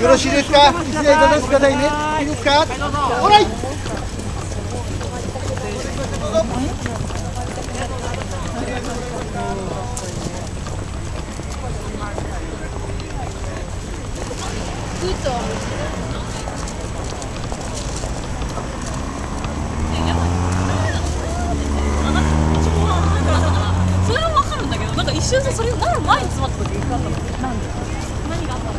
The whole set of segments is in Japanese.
よろしいですか？一台出させてくださいね。いいですか？ほらいそれは分かるんだけどなんか一瞬さそれなら前に詰まった時分かったのなんで何があったの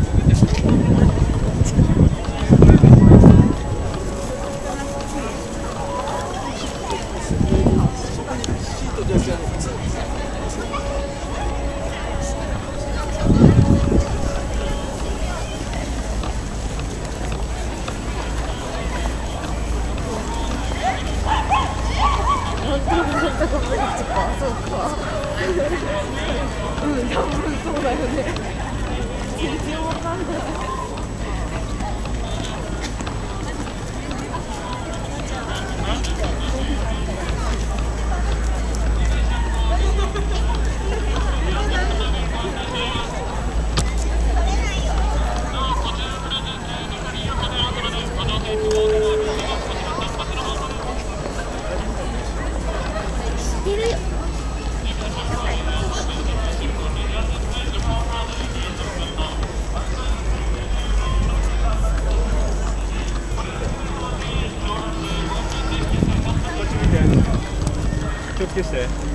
け気をつけして気をつけ気をつけ